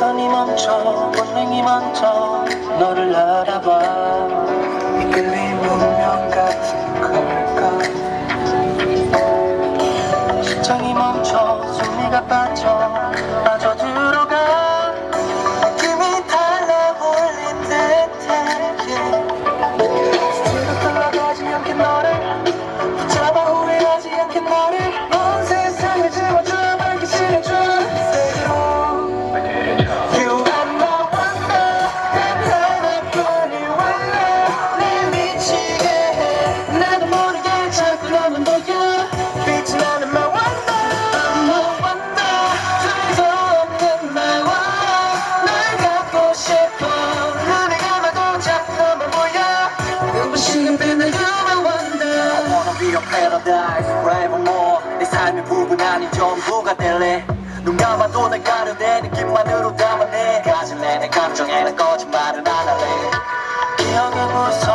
시선이 멈춰 본능이 멈춰 너를 알아봐. 이끌린 네 운명 같은 걸까? 시청이 멈춰 숨이가 빠져. 지금 맨날 you're wonder I wanna be your paradise forevermore. 내 삶의 부분 아닌 전부가 될래. 눈 감아도 날 가려내 느낌만으로 네 담아내. 가질래. 내 감정에 난 거짓말은 안 할래. 기억은 무서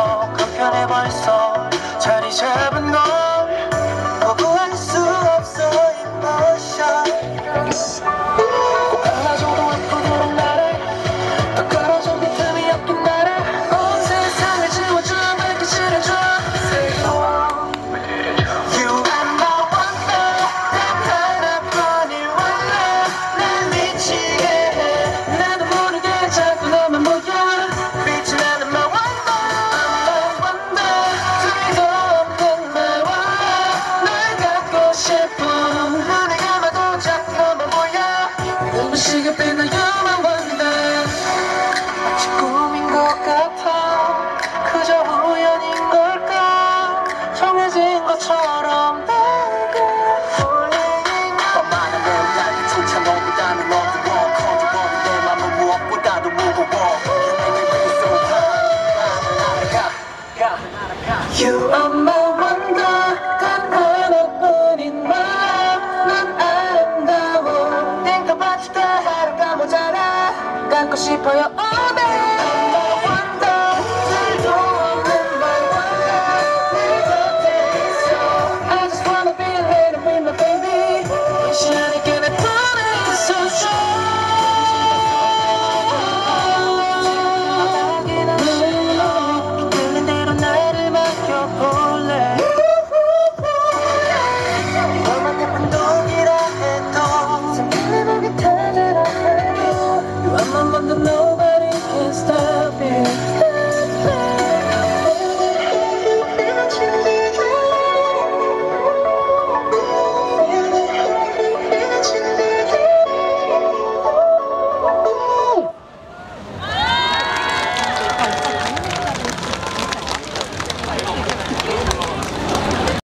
You are my wonder 단 하나뿐인 마음난 아름다워 Think about you 다 하루가 모자라 갖고 싶어요 oh.